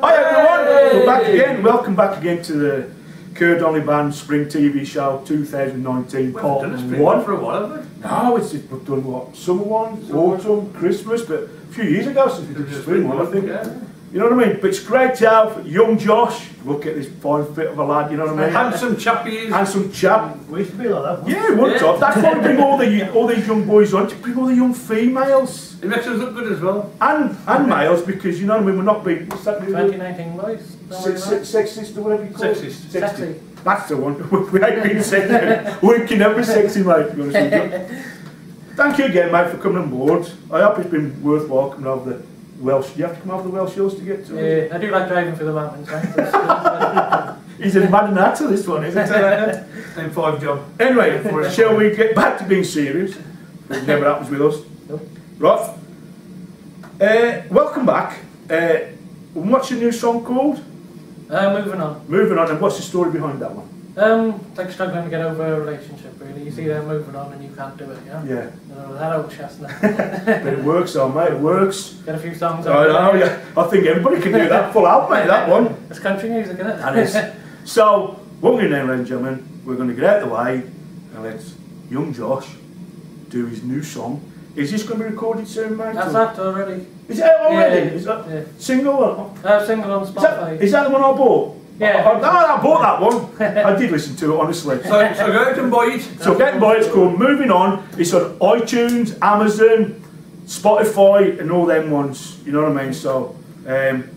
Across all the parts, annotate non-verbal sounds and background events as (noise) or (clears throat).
Hi everyone, we're back again. Welcome back again to the Kerr Band Spring TV Show 2019 We've Part done 1. for a while, haven't we? No, it's just done what? Summer one, autumn, Christmas, but a few years ago since we did the spring one, I think. Yeah. You know what I mean? But it's great to have young Josh. Look at this fine fit of a lad, you know what I mean? Handsome chap he is. Handsome chap. We used to be like that. Yeah, one Yeah. top. That's why we bring all the all these young boys on to bring all the young females He makes us look good as well. and and males because you know what I mean. We're not being what's that? 2019 boys. Se- se- sexist or whatever you call it. Sexist. Sexy. That's the one. (laughs) we ain't been sexy. we can never sexy, mate. To be honest with you. (laughs) Thank you again, mate, for coming on board. I hope it's been worthwhile coming over the Welsh. You have to come over the Welsh hills to get to it. Yeah, I do like driving through the mountains. (laughs) Right? He's a mad and to this one, isn't he? (laughs) Name five job. anyway, shall we get back to being serious? It never happens with us. Nope. Right. Uh, welcome back. Uh, what's your new song called? uh, moving on. Moving on, and what's the story behind that one? Um, like struggling to get over a relationship. Really, you see them moving on and you can't do it. Yeah. Yeah, that old chestnut. but it works, though, mate. It works. Get a few songs. I know, there. yeah. I think everybody can do that full out, mate, that one. (laughs) It's country music, isn't it? That is. So, what we're going to do, now, ladies and gentlemen, we're going to get out of the way and let young Josh do his new song. Is this going to be recorded soon, mate? That's that already. Is it out already? Yeah, Is that yeah. single? Or, Uh, single on Spotify. is that the one I bought? Yeah. I, I, I bought that one. I did listen to it, honestly. So, so go out and buy it. So getting by, it's called Moving On. It's on iTunes, Amazon, Spotify, and all them ones. You know what I mean? So um,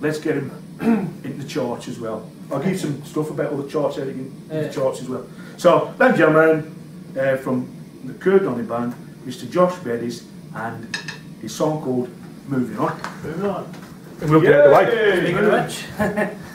let's get him (clears throat) in the charts as well. I'll give you some stuff about all the charts, editing in the charts as well. So, ladies and gentlemen, uh, from the Kerr Donnelly Band, Mr. Josh Beddis, and his song called Moving On. Moving on. And we'll get out of the way. Speaking of which. I'm (laughs)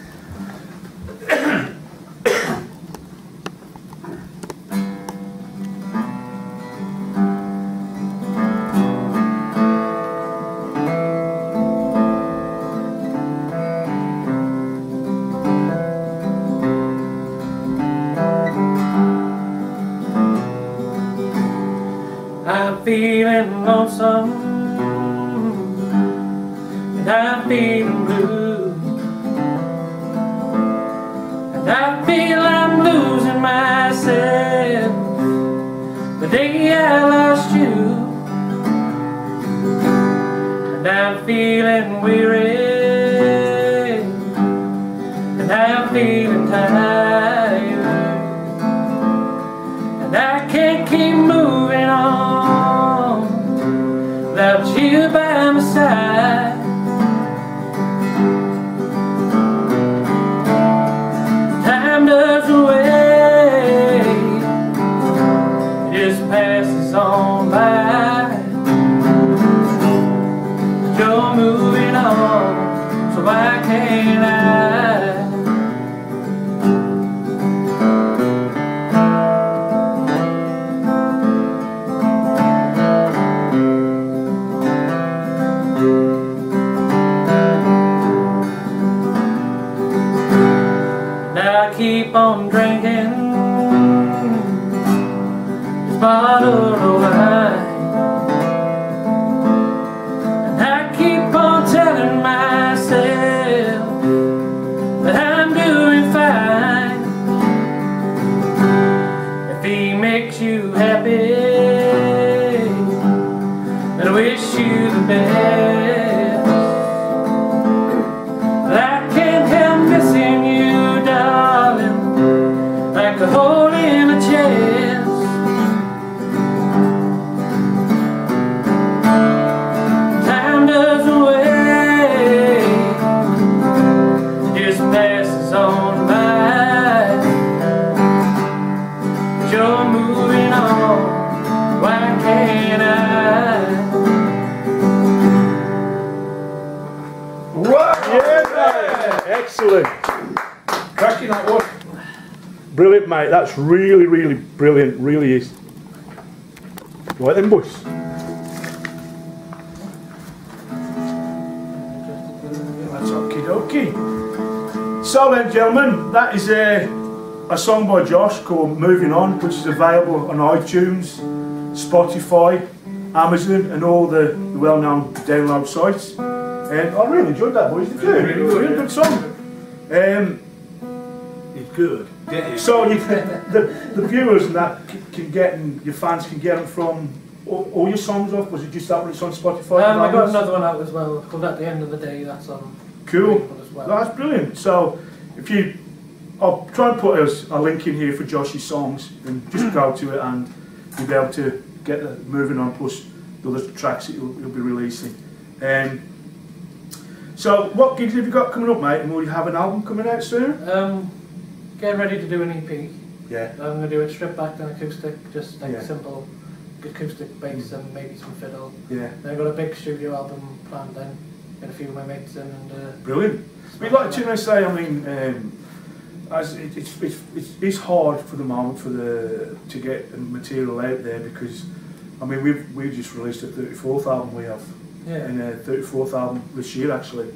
I'm feeling weary. And I'm feeling bottle of wine, Brilliant, mate. That's really, really brilliant. Really is. Right then, boys. That's okie dokie. So then, gentlemen, that is a, a song by Josh called Moving On, which is available on iTunes, Spotify, Amazon, and all the, the well-known download sites. And I really enjoyed that, boys. Did you? Really good, really yeah. good song. Um, It's good. So you, the, the viewers and that can get, and your fans can get them from all, all your songs off. Was it just that one that's on Spotify? Um, I got another one out as well, called At the End of the Day, that's on Cool. As well. That's brilliant. So if you, I'll try and put a, a link in here for Josh's songs and just go to it and you'll be able to get the moving on plus the other tracks that you'll, you'll be releasing. Um, so what gigs have you got coming up, mate? And will you have an album coming out soon? Um, getting ready to do an EP. Yeah. I'm to do it stripped back and acoustic, just like Yeah. simple acoustic bass and maybe some fiddle. Yeah. Then I've got a big studio album planned then, get a few of my mates in and uh, Brilliant. We'd like to say, I mean, um, as it, it's, it's, it's, hard for the moment for the to get the material out there because, I mean, we've we just released a 34th album we have, yeah. and a 34th album this year actually,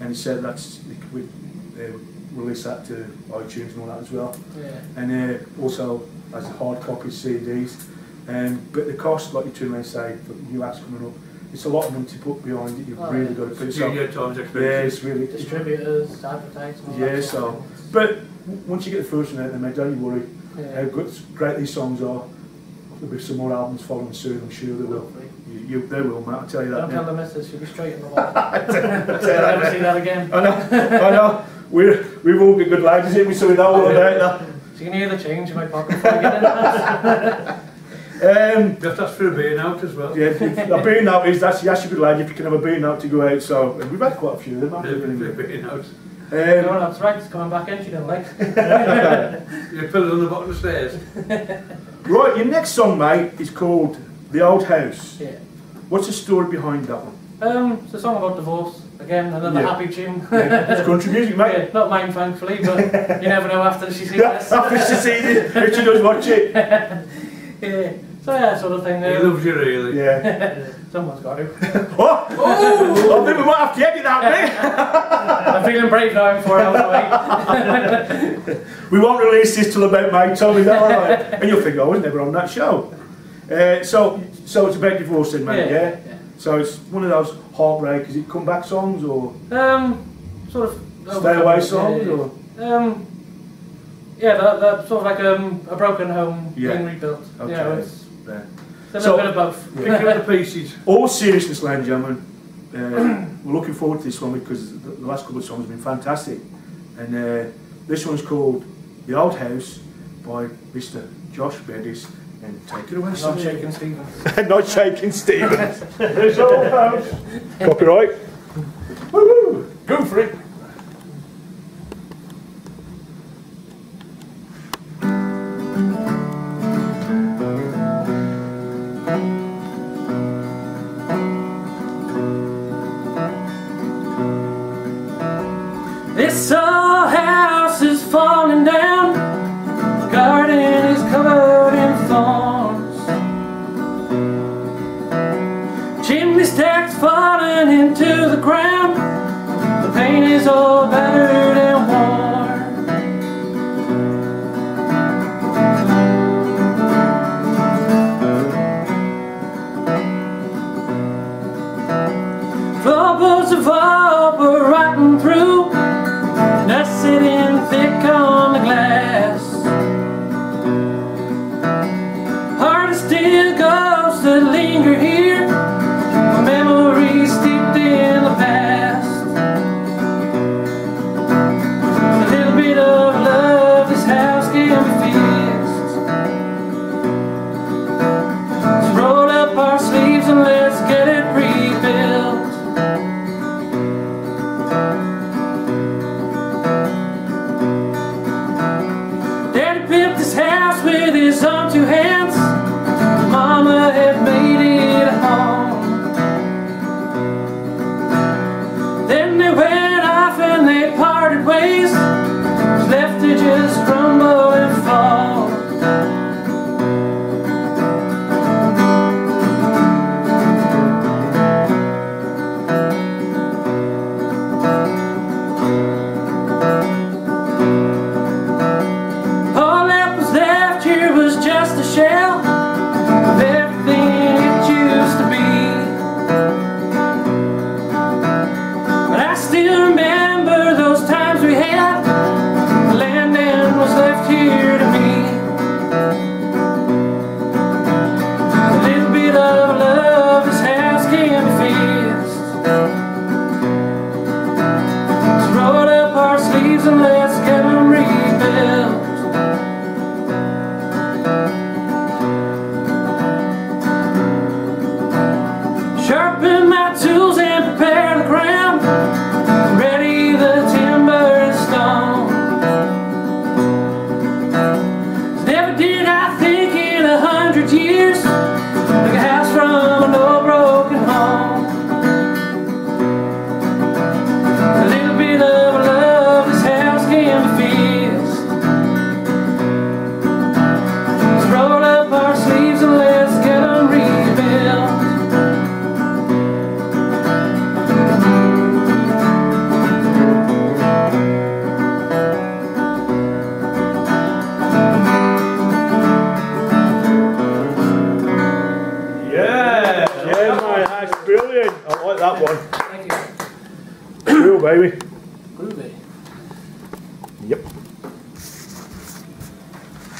and he said that's we uh, release that to iTunes and all that as well, yeah. and uh, also as a hard copy CDs. Um, but the cost, like you two men say, for new acts coming up, it's a lot of money to put behind it. You've Oh, really yeah. got to put it. So, Studio time's yeah, it's really. Distributors, advertising. Yeah, that so- sort. But w- once you get the first one out there, mate, don't you worry. How good, great these songs are. There'll be some more albums following soon, I'm sure they will. Hopefully. You, you, they will, mate, I'll tell you that. Don't tell now. the missus, she'll be straight in the wall. I'll tell you Never that, see that again. I know, I know. We're, we've all got good lads, isn't we? So we know all about She can hear the change in my pocket before I get in the house. that. Um, Just ask for a beer out as well. yeah, a beer note is that's, that's a good lad if you can have a beer note to go out. So and we've had quite a few of them, haven't we? A beer out. No, Um, that's right, it's coming back in, she didn't like. You put it on the bottom of the stairs. (laughs) right, your next song, mate, is called The Old House. Yeah. What's the story behind that one? Um, it's a song about divorce. Again, another Yeah. happy tune. Yeah, it's country music, (laughs) mate. Yeah, not mine, thankfully, but you never know after she sees this. After she sees it, Richard she does watch it. (laughs) Yeah. So yeah, sort of thing. He Um, loves you really. Yeah. (laughs) someone's got to. Oh, oh, I think we might have to edit that I'm feeling brave now. I'm four hours away. We won't release this till about May, Tom, is that alright? And you'll think, oh, I was never on that show. Uh, so, so it's about divorce then, mate, yeah? So it's one of those heartbreak, is it comeback songs or. Um, sort of. stay away songs Yeah, or? Um, yeah, that, that sort of like um, a broken home Yeah. being rebuilt. Okay. Know, it's, Yeah. it's a So- little bit of both. Pick up the pieces. (laughs) All seriousness, ladies and gentlemen, uh, we're looking forward to this one because the, the last couple of songs have been fantastic. And uh, this one's called The Old House by Mr. Josh Beddis. And take it away, Not shaking Stephen. (laughs) Not Shakin' Stevens. (laughs) This old house. Copyright. Woo-hoo. Go for it. Chimney stacks falling into the ground. The paint is all battered and worn. Floorboards of all but rotten through. Nuts sitting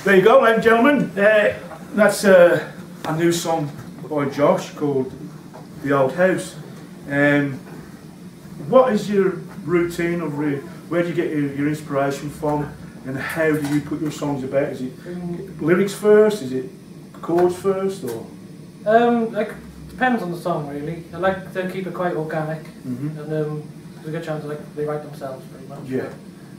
There you go, ladies and gentlemen. Uh, that's uh, a new song by Josh called The Old House. Um, what is your routine of re- where do you get your, your inspiration from and how do you put your songs about? Is it lyrics first? Is it chords first? Or Um, like depends on the song really. I like to keep it quite organic, Mhm. and um, there's a good chance like they write themselves pretty much. Yeah.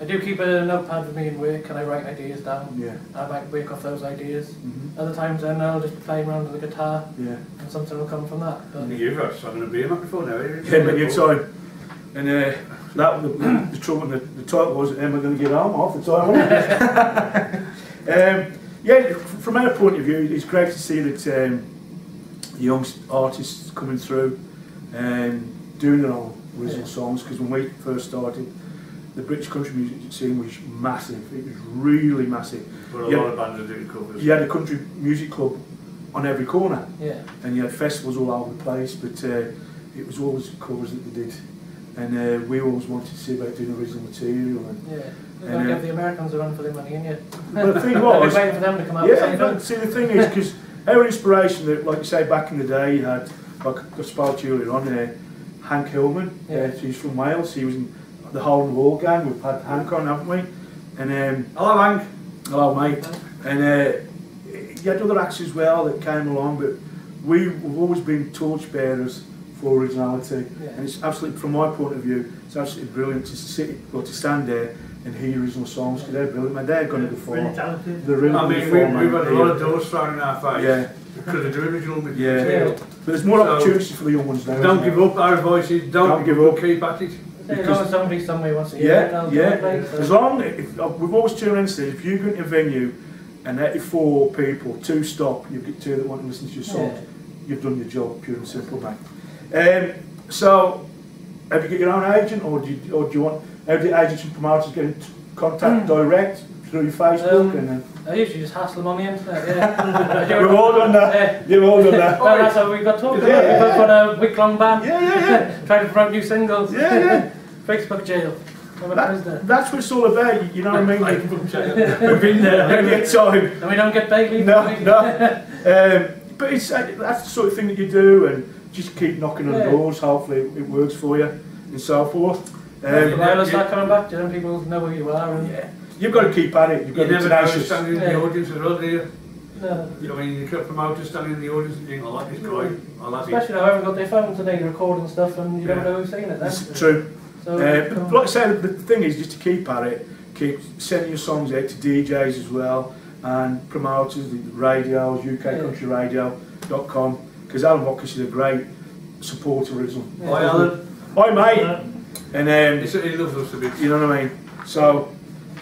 I do keep a notepad with me in work, and I write ideas down. Yeah. I might work off those ideas. Mhm. Other times then I'll just be playing around with the guitar, Yeah. and something will come from that. But You've got something to be a microphone now. haven't you? Ten minute time. And uh, that the, the trouble. The, the title was "Am I going to get home half the time?" wasn't it? um, yeah, from our point of view, it's great to see that um, young artists coming through and doing their own original Yeah. songs. Because when we first started, the British country music scene was massive. It was really massive. But a Yeah. lot of bands are doing covers. You had a country music club on every corner. yeah, and you had festivals all over the place, but uh, it was always covers that they did. And uh, we always wanted to see about doing original material. And, yeah. We've And, got to uh, give the Americans a run for their money, ain't you? but the thing (laughs) was, waiting for them to come out. yeah, with but see the thing is, because our inspiration, that, like you say, back in the day, you had, like I spoke to you earlier on, uh, Hank Hillman, Yeah. uh, he's from Wales, he was in the Hole in the Wall gang, we've had Hank on, haven't we? And um, Hello, Hank. Hello, mate. And uh, you had other acts as well that came along, but we, we've always been torchbearers for originality. Yeah. And it's absolutely, from my point of view, it's absolutely brilliant to sit or to stand there and hear original songs because they're brilliant. Man, they're going to be Really far. talented. They're really I mean, be we, we've man. had a lot of doors thrown in our face. Yeah, Because of the original Yeah. material. Yeah. but there's more So- opportunities for the young ones now. Don't give there? up our voices, don't, Don't give give up, up. keep at it. As somebody somewhere wants to it, Yeah, they'll yeah. it, like, As long if, uh, we've always around and said, if you go into a venue and 84 people, two stop, you get two that want to listen to your song, Yeah. you've done your job, pure and simple, mate. Um, so, have you got your own agent, or do you, or do you want, how do agents and promoters get in contact direct through your Facebook? Um, and then, I usually just hassle them on the internet, yeah. It- (laughs) (laughs) we've all done that. Yeah. You've all done that. (laughs) Well, that's how we got talking Yeah, about. yeah, We both on a week-long ban. Yeah, yeah, yeah. Trying to promote new singles. Yeah, yeah. Facebook jail. I'm That, that's what it's all about. You, you know what I mean? (laughs) Like, Like, We've been there. Plenty of (laughs) time. And we don't get paid leave. No, no. Um, but it's uh, that's the sort of thing that you do, and just keep knocking on Yeah. doors. Hopefully, it, it works for you, and so forth. Um, While I you, start coming back, then people know who you are. And, yeah, you've got to keep at it. You've got You to be never know who's tenacious. standing in Yeah. the audience as well, do you? No. I mean, you could promoters standing in the audience and think, I like this guy, I like it. Especially now everyone got their phone today recording stuff and you Yeah. don't know who's saying it then. It's true. So, Uh, but like I said, the thing is just to keep at it, keep sending your songs out to DJs as well, and promoters, the radios, UKCountryRadio.com, because Alan Watkins is a great supporter of original. Yeah. Hi, Alan. Hi mate, Uh, and um, He said he loves us a bit. you know what I mean. So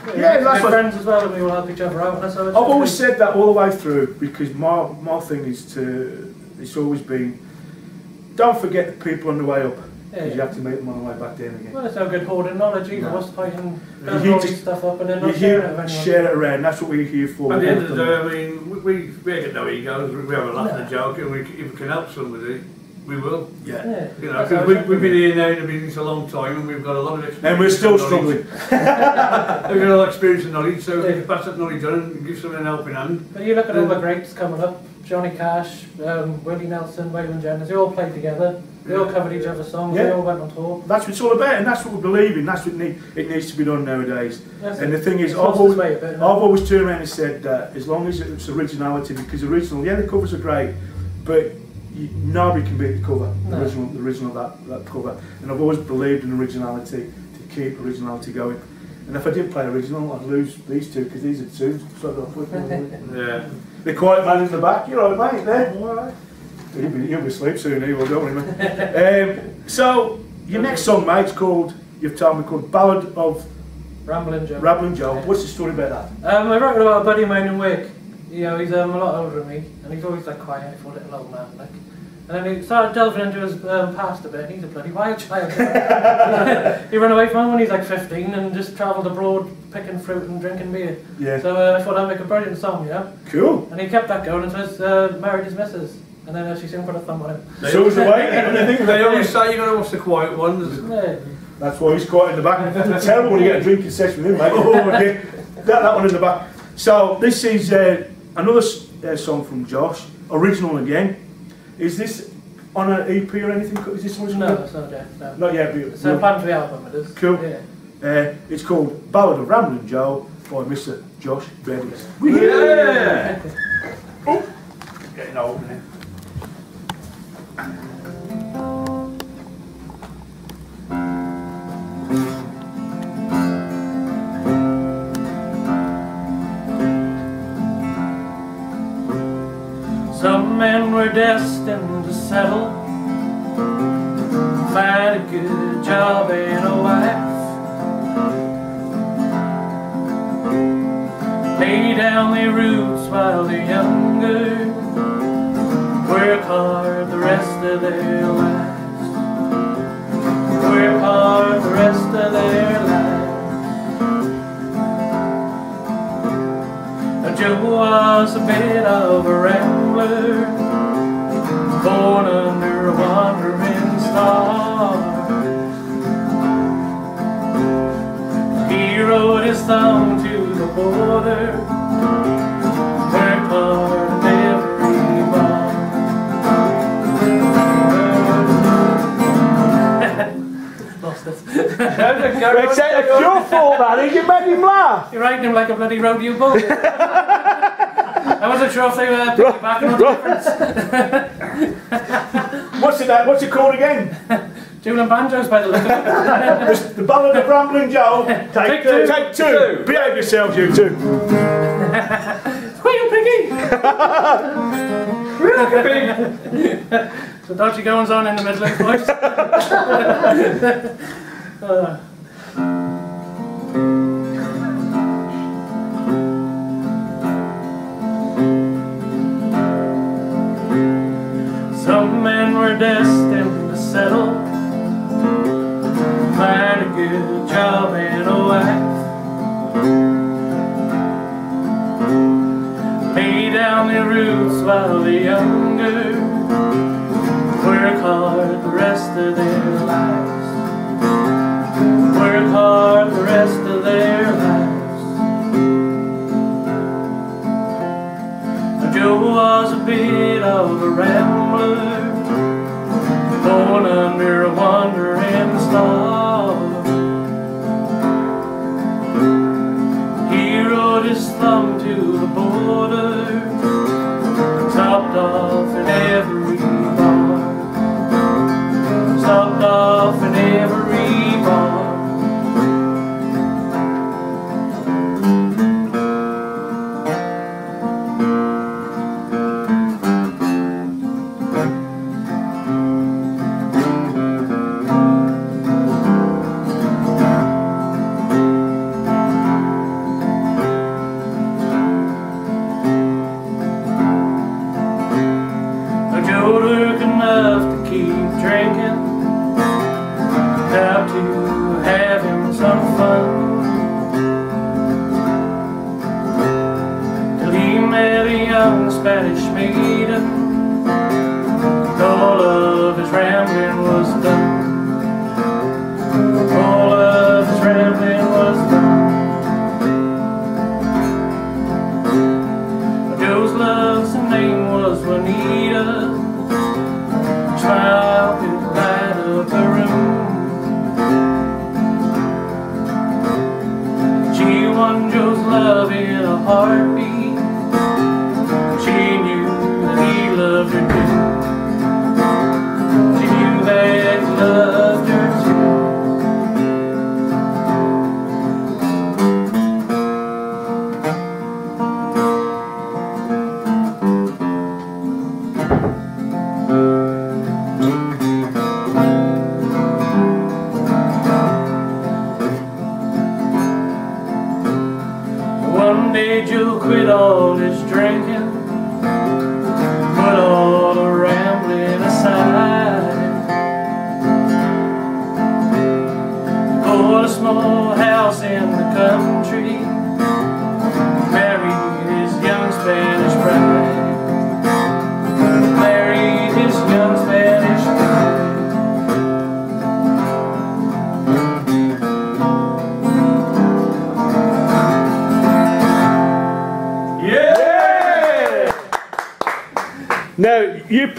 yeah, yeah, that's we're what- friends as well and we all help each other out. That's I've should always be. said that all the way through because my my thing is to it's always been don't forget the people on the way up Yeah, because you have to meet them on the way back down again. Well, it's no good hoarding knowledge either. No. What's the point in You building all just- this stuff up and then not sharing it hear, with anyone? share it around. That's what we're here for. At the end of the day, I mean, we, we, we ain't got no egos, we, we have a laugh and No. a joke, and we, if we can help somebody, we will. Yeah. Yeah. You know, because it we, we've been here now in the business a long time, and we've got a lot of experience. And we're still and struggling. (laughs) We've got a lot of experience and knowledge, so Yeah. we can pass that knowledge on and give someone an helping hand. But you look at all the greats coming up, Johnny Cash, um, Willie Nelson, Waylon Jennings, they all played together, they all covered each other's songs, they all went on tour. That's what it's all about, and that's what we believe in. That's what need, it needs to be done nowadays. That's And it. the thing is, I've always, way a bit, I've always turned around and said that as long as it's originality, because original, yeah, the covers are great, but you, nobody can beat the cover, the original, the original of that, that cover. And I've always believed in originality to keep originality going. And if I did play original, I'd lose these two because these are two. So I've got to put them. Yeah. The quiet man in the back, you're all right, mate. There. All right. You'll be, you'll be asleep soon, he will, don't worry, mate. um, so your next song, mate, is called. You've told me called Ballad of Rambling Joe. Rambling Joe. What's the story about that? Um, I wrote it about a buddy of mine in work. You know, he's um, a lot older than me, and he's always like quiet for a little old man, like. And then he started delving into his um, past a bit. He's a bloody wild child. (laughs) he ran away from home when he's like 15 and just travelled abroad picking fruit and drinking beer. Yeah. So uh, I thought I'd make a brilliant song, you know. Cool. And he kept that going until he uh, married his missus. And then uh, she soon put a thumb on him. So was the way. What do you think of They always (laughs) say you're going to watch the quiet ones. Yeah. That's why he's quiet in the back. It's terrible when you get a drinking session with him, mate. (laughs) Oh, okay. that, that one in the back. So this is uh, another uh, song from Josh, original again. Is this on an EP or anything? Is this original? No, it's not yet. No. Not yet, but It's a plan for the album, it is. Cool. Yeah. uh, it's called Ballad of Ramblin' Joe by Mr. Josh Beddis. Yeah. Getting old now. Destined to settle, find a good job and a wife. Lay down their roots while they're younger, work hard the rest of their lives. Work hard the rest of their lives. Joe was a bit of a rambler, born under a wandering star. He rode his thumb to the border, worked hard in every bar. (laughs) Lost it. It's, your fault, man. You made him laugh. You're riding him like a bloody rodeo bull. (laughs) I wasn't sure if they were piggybacking on the difference. (laughs) What's it? Uh, what's it called again? (laughs) Dueling banjos by the look of it. (laughs) The Ballad of Ramblin' Joe. Take, Take two. two. Take two. Behave yourselves, you two. Squeal, piggy! so dodgy goings on in the Midlands, boys. Uh, were destined to settle, find a good job and a wife. Lay down their roots while they're younger, work hard the rest of their lives. Work hard the rest of their lives. Joe was a bit of a rambler, born under a wandering star.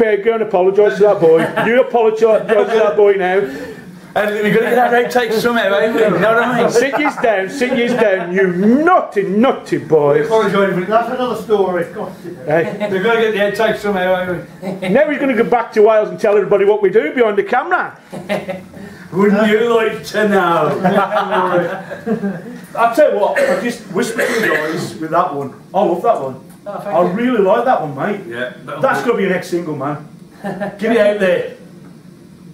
Pair, go and apologise to that boy. You apologise to that boy now. And we're going to get that right take somehow, ain't we? You know what I mean? Sit yous down, sit yous down, you naughty, naughty boy. That's another story. Hey, we're going to get the head take somehow, ain't we? now he's going to go back to Wales and tell everybody what we do behind the camera. Wouldn't you like to know? (laughs) I'll tell you what, I just whispered to you guys with that one. I love that one. Oh, thank I you. really like that one, mate. Yeah. That's going to be your next single, man. (laughs) Get it out there.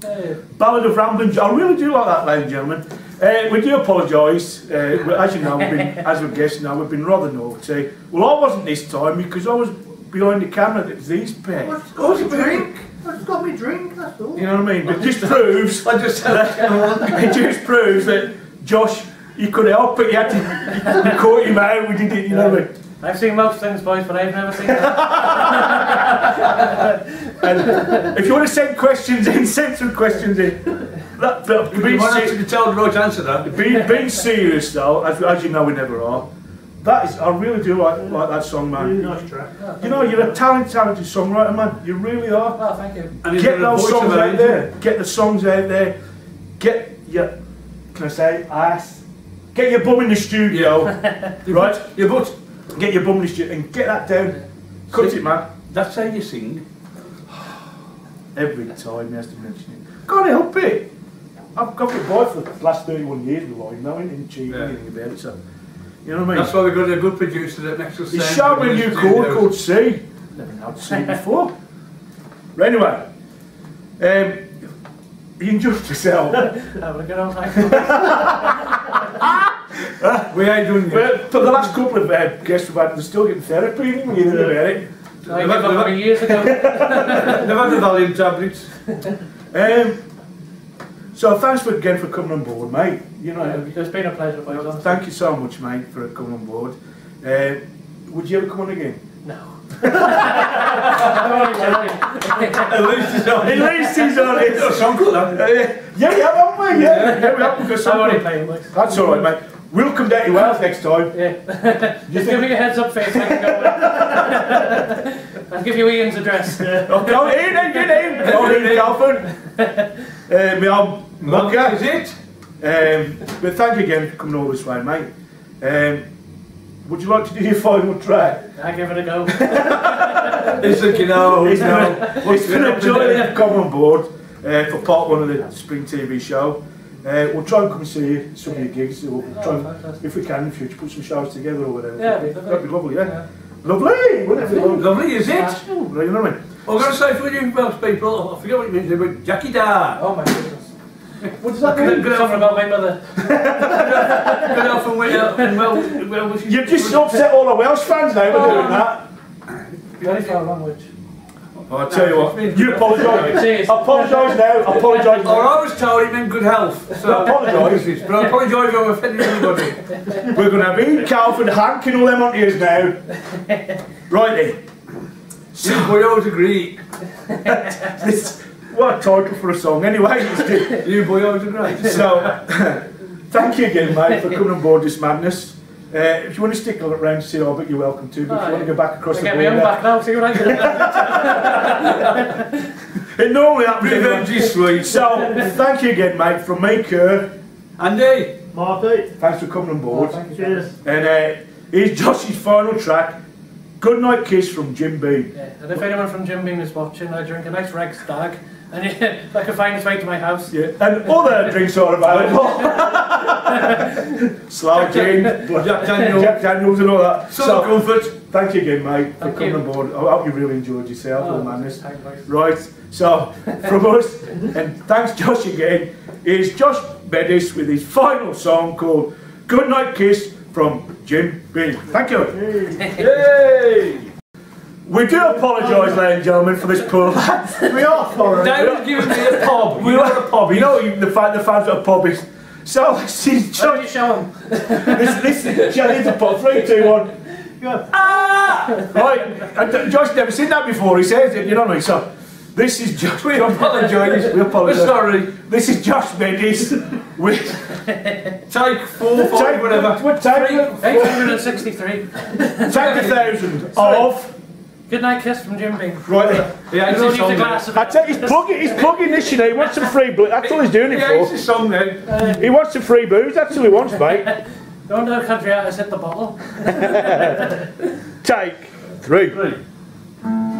Hey, Ballad of Rambling. I really do like that, ladies and gentlemen. Uh, we do apologise. Uh, as you know, we've been, as we're guessing now, we've been rather naughty. Well, I wasn't this time because I was behind the camera. It was these pair. What's got me drink? What's got me drink? That's all. You know what I mean? But it just proves, I just (laughs) it just proves that Josh, you could help but You had to, you caught him out. We did it. You know what I mean? I've seen most things, boys, but I've never seen that. (laughs) If you want to send questions in, send some questions in. That, that, You being, might se- actually tell the right answer though. being, being serious though, as, as you know we never are. That is, I really do like, like that song, Really man. nice track. You know, you're a talented, talented songwriter, man. You really are. Oh, thank you. And Get those songs out angel. there. Get the songs out there. Get your, can I say, ass? Get your bum in the studio, right? Your but Get your bum studio and get that down. Cut it, man. that's how you sing. (sighs) Every time he has to mention it. Can't help it. I've got the boy for the last 31 years with Lloyd now, and cheating Yeah. anything about it, so. You know what I mean? That's why we've got a good producer that makes us He sound showed me a new chord called C. Never known C before. But anyway, um, you enjoyed yourself. (laughs) Having a good old time. We ain't done yet. but for the last couple of uh, guests we've had, they're still getting therapy when you think about it. I gave up on me years ago. (laughs) They've had the Valium tablets. Um, so thanks for, again for coming on board, mate. You know, It's been a pleasure, boys. honestly. thank you so much, mate, for coming on board. Uh, would you ever come on again? No. I'm only joking. At least it's (laughs) not. At least he's on it. A song called that. Yeah, we have, haven't we? Yeah, yeah we have. Because I'm only playing, that's all right, mate. We'll come down to Wales next time. Yeah. (laughs) Just give me a heads up first. I can go (laughs) I'll give you Ian's address. (laughs) Oh, go in, in, get in. Go in, Calvin. Uh, my old mugger. Is it? Um, but thank you again for coming all this way, mate. Um, would you like to do your final track? I give it a go. He's thinking, oh, It's been, no. a, it's been a joy to have come on board uh, for part one of the Spring TV show. Uh, we'll try and come and see you at some of your gigs. We'll try Oh, and, fantastic. if we can in the future, put some shows together or whatever. Yeah, it'd be lovely. That'd be lovely, yeah. Yeah. Lovely, wouldn't it? Lovely. Lovely, is it? Yeah. You know what I mean? I'm going to say for you Welsh people, I forget what it means, but Jackie Da. Oh my goodness. What does that Good, mean? good, Something about my mother. good off and well, (laughs) and well, well wishes. You've just upset all the Welsh fans now by doing that. Very far language. Oh, I tell you what, you apologise. Cheers. Apologise now, apologise Or now. I was told it meant good health. So I (laughs) apologise. (laughs) But I apologise if I've offended anybody. We're going to have Ian Calvin, Hank and all them on ears now. Right then. See, we always agree. This, what a title for a song anyway. You boy always agree. so, (laughs) thank you again, mate, for coming on board this madness. Uh, if you want to stick around to see Orbit, you're welcome to. But if you want to go back across I the get my own border, back now, see what I can (laughs) do. it normally happens. Revenge is sweet. So, thank you again, mate, from me, Kerr. Andy, Marty, Thanks for coming on board. Thank you. cheers. And uh, here's Josh's final track, Good Night Kiss from Jim Beam. Yeah, and if anyone from Jim Beam is watching, I drink a nice Red Stag, and (laughs) yeah, I can find his way to my house. Yeah, and other drinks are available. (laughs) Slow gin, Jack Daniel. Jack Daniels and all that. Some So, comfort. thank you again, mate, for Thank coming you. on board. I hope you really enjoyed yourself, Oh, all madness. thank you, boys. Right, so from us, and thanks Josh again, is Josh Beddis with his final song called Good Night Kiss from Jim Beam. Thank you. Yay! We do apologise, ladies and gentlemen, for this poor (laughs) lad. We are sorry. David's giving me a pub. We are a pub. You know the fan, the fans at a pub is. So (laughs) this is Why don't Josh. you show him? This, this Johnny the pub. Three, two, one. Go. Right. And uh, Josh never seen that before. He says it. You know what I mean? So this is Josh. We apologise. We apologise. We're sorry. This is Josh Mendes with (laughs) Take four, five, take whatever. What take, 863. take a thousand of Good night kiss from Jim Beam. Right then. He hates We'll his leave the song glass then. of I tell you, he's plugging, he's plugging this, you know. He wants some free booze. That's all he's doing He it hates for. his song then. Um, he wants some free booze. That's all he wants, (laughs) mate. Don't know country artists hit the bottle. (laughs) Take three. I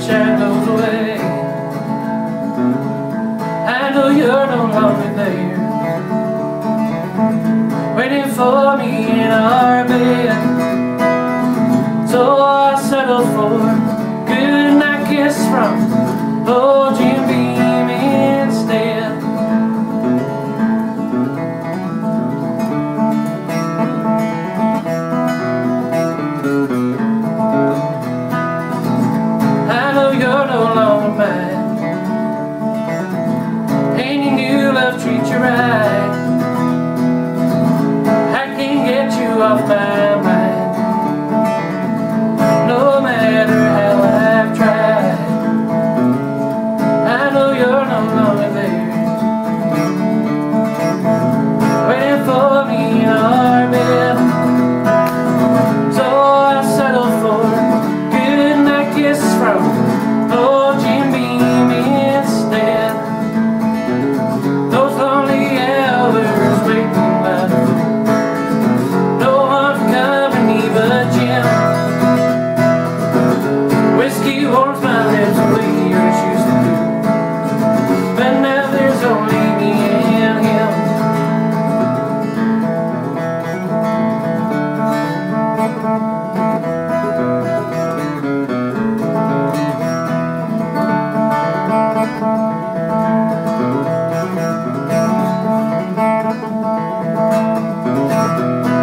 sunshine get you Müzik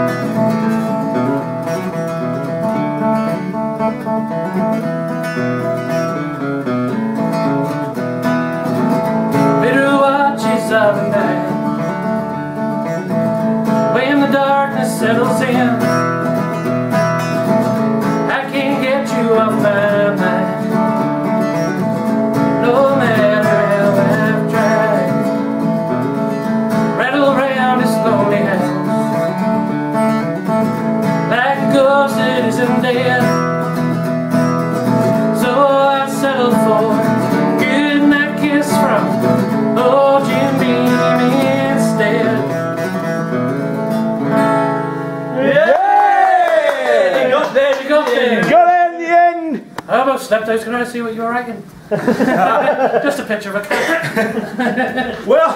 I. Was going to see what you were writing. (laughs) Just a picture of a cat. (laughs) Well,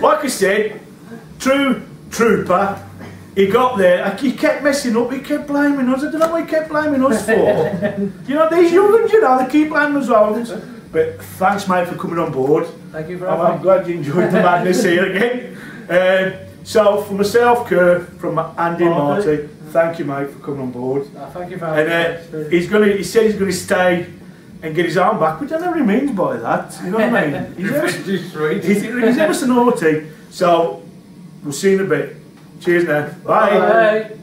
like I said, true trooper. He got there. He kept messing up. He kept blaming us. I don't know what he kept blaming us for. (laughs) you know, these young ones, you know, they keep blaming us all. But thanks, mate, for coming on board. Thank you for I'm, I'm glad you enjoyed the madness here again. Um, so, for myself, Kerr, from Andy and Marty, thank you, mate, for coming on board. Oh, thank you for having And me. uh, he's gonna. He said he's gonna stay and get his arm back. We don't know what he means by that. You know what I mean? (laughs) He's ever, Revenge is sweet. he's, he's ever so naughty. So we'll see you in a bit. Cheers now. Bye. Bye.